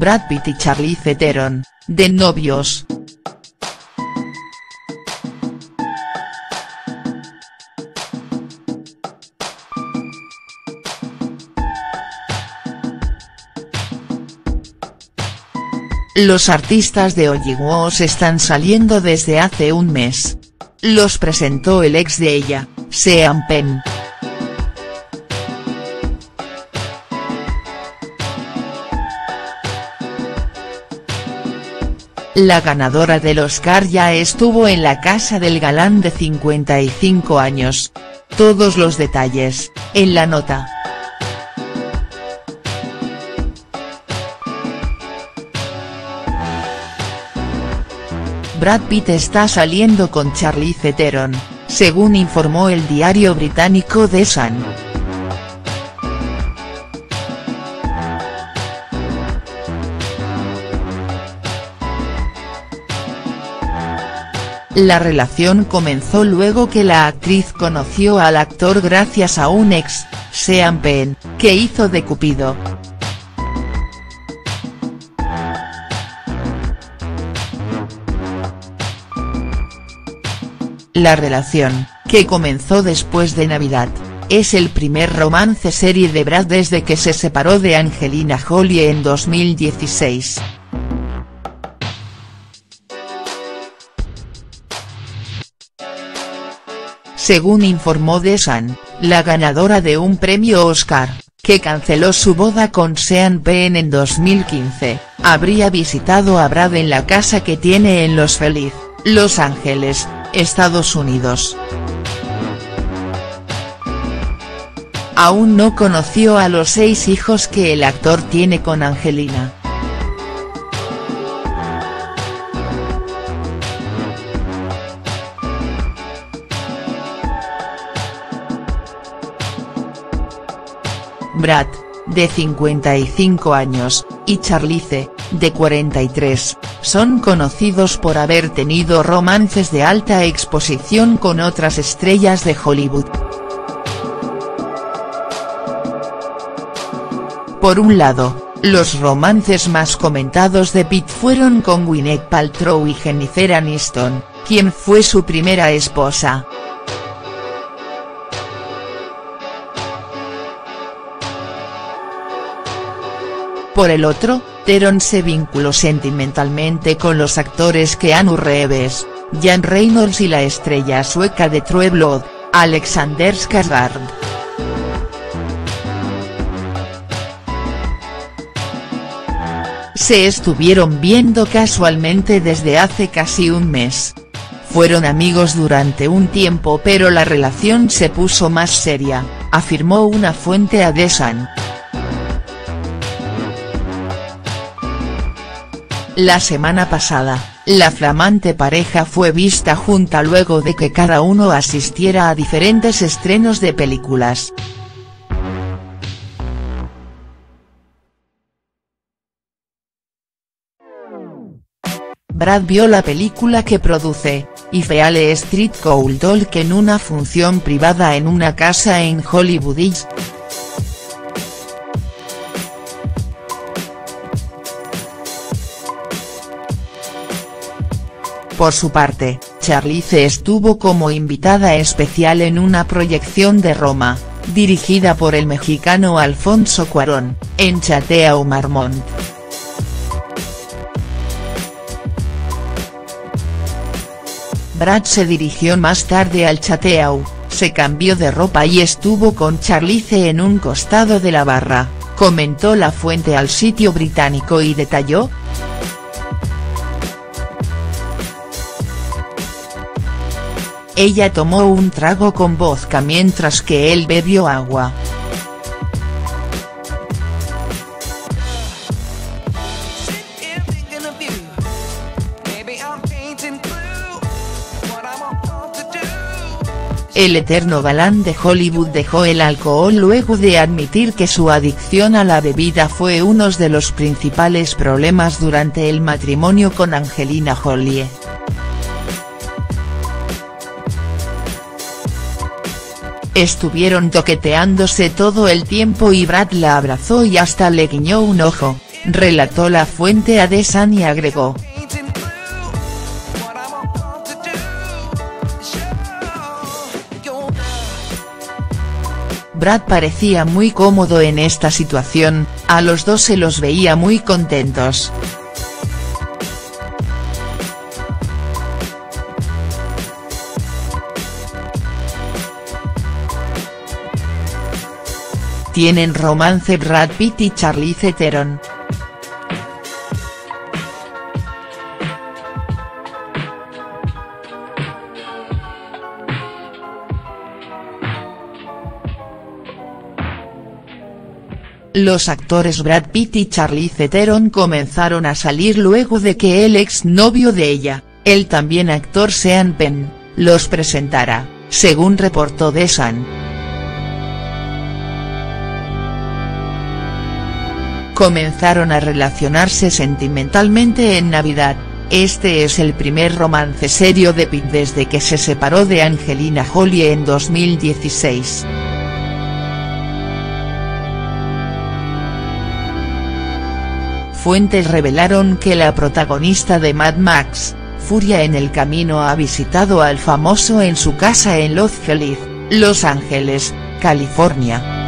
Brad Pitt y Charlize Theron, de novios. Los artistas de Hollywood están saliendo desde hace un mes. Los presentó el ex de ella, Sean Penn. La ganadora del Oscar ya estuvo en la casa del galán de 55 años. Todos los detalles, en la nota. Brad Pitt está saliendo con Charlize Theron, según informó el diario británico The Sun. La relación comenzó luego que la actriz conoció al actor gracias a un ex, Sean Penn, que hizo de Cupido. La relación, que comenzó después de Navidad, es el primer romance serie de Brad desde que se separó de Angelina Jolie en 2016. Según informó The Sun, la ganadora de un premio Oscar, que canceló su boda con Sean Penn en 2015, habría visitado a Brad en la casa que tiene en Los Feliz, Los Ángeles, Estados Unidos. Aún no conoció a los seis hijos que el actor tiene con Angelina. Brad, de 55 años, y Charlize, de 43, son conocidos por haber tenido romances de alta exposición con otras estrellas de Hollywood. Por un lado, los romances más comentados de Pitt fueron con Gwyneth Paltrow y Jennifer Aniston, quien fue su primera esposa. Por el otro, Theron se vinculó sentimentalmente con los actores Keanu Reeves, Jan Reynolds y la estrella sueca de True Blood, Alexander Skarsgård. Se estuvieron viendo casualmente desde hace casi un mes. Fueron amigos durante un tiempo pero la relación se puso más seria, afirmó una fuente a The Sun. La semana pasada, la flamante pareja fue vista junta luego de que cada uno asistiera a diferentes estrenos de películas. Brad vio la película que produce, y Feale Street Cold Talk en una función privada en una casa en Hollywood Por su parte, Charlize estuvo como invitada especial en una proyección de Roma, dirigida por el mexicano Alfonso Cuarón, en Chateau Marmont. Brad se dirigió más tarde al Chateau, se cambió de ropa y estuvo con Charlize en un costado de la barra, comentó la fuente al sitio británico y detalló, Ella tomó un trago con vodka mientras que él bebió agua. El eterno galán de Hollywood dejó el alcohol luego de admitir que su adicción a la bebida fue uno de los principales problemas durante el matrimonio con Angelina Jolie. Estuvieron toqueteándose todo el tiempo y Brad la abrazó y hasta le guiñó un ojo, relató la fuente a The Sun y agregó. Brad parecía muy cómodo en esta situación, a los dos se los veía muy contentos. Tienen romance Brad Pitt y Charlize Theron. Los actores Brad Pitt y Charlize Theron comenzaron a salir luego de que el ex novio de ella, el también actor Sean Penn, los presentara, según reportó The Sun. Comenzaron a relacionarse sentimentalmente en Navidad, este es el primer romance serio de Pitt desde que se separó de Angelina Jolie en 2016. Fuentes revelaron que la protagonista de Mad Max, Furia en el Camino ha visitado al famoso en su casa en Los Feliz, Los Ángeles, California.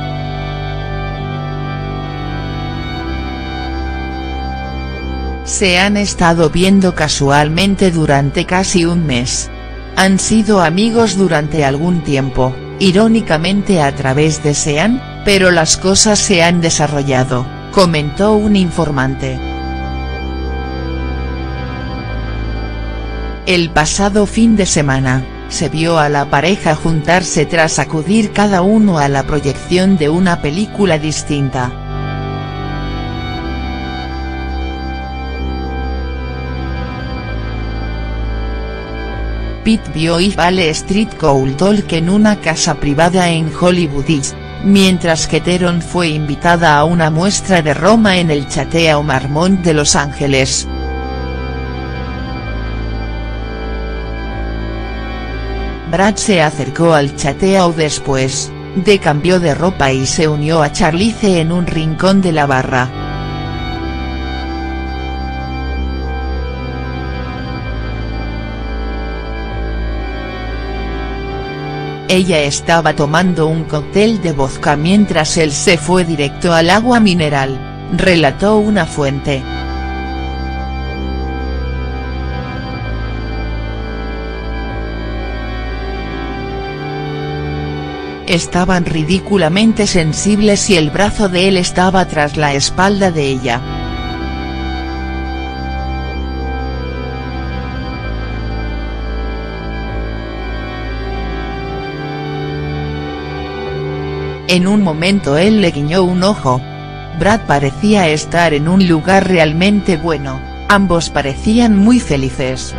Se han estado viendo casualmente durante casi un mes. Han sido amigos durante algún tiempo, irónicamente a través de Sean, pero las cosas se han desarrollado comentó un informante. El pasado fin de semana, se vio a la pareja juntarse tras acudir cada uno a la proyección de una película distinta. Pitt vio y Vale Street Cold Talk en una casa privada en Hollywood East mientras que Teron fue invitada a una muestra de Roma en el Chateau Marmont de Los Ángeles. Brad se acercó al Chateau después, de cambio de ropa y se unió a Charlize en un rincón de la barra. Ella estaba tomando un cóctel de vodka mientras él se fue directo al agua mineral, relató una fuente. Estaban ridículamente sensibles y el brazo de él estaba tras la espalda de ella. En un momento él le guiñó un ojo. Brad parecía estar en un lugar realmente bueno, ambos parecían muy felices.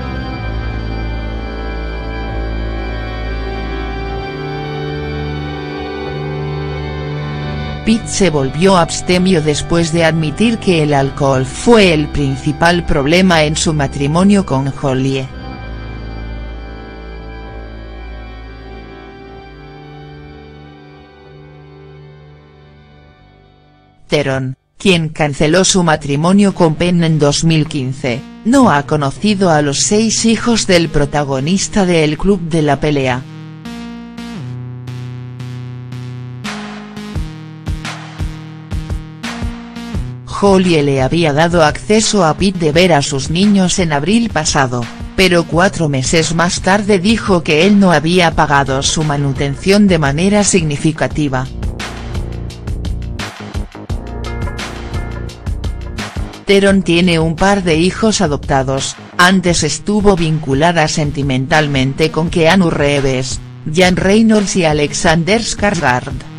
Pitt se volvió abstemio después de admitir que el alcohol fue el principal problema en su matrimonio con Jolie. Quien canceló su matrimonio con Penn en 2015, no ha conocido a los seis hijos del protagonista de El Club de la Pelea. Holly le había dado acceso a Pete de ver a sus niños en abril pasado, pero cuatro meses más tarde dijo que él no había pagado su manutención de manera significativa. Teron tiene un par de hijos adoptados, antes estuvo vinculada sentimentalmente con Keanu Reeves, Jan Reynolds y Alexander Skarsgård.